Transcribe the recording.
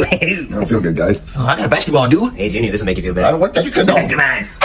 I don't feel good, guys. Oh, I got a basketball, dude. Hey, Jenny, this will make you feel better. I don't want that. You can Come on.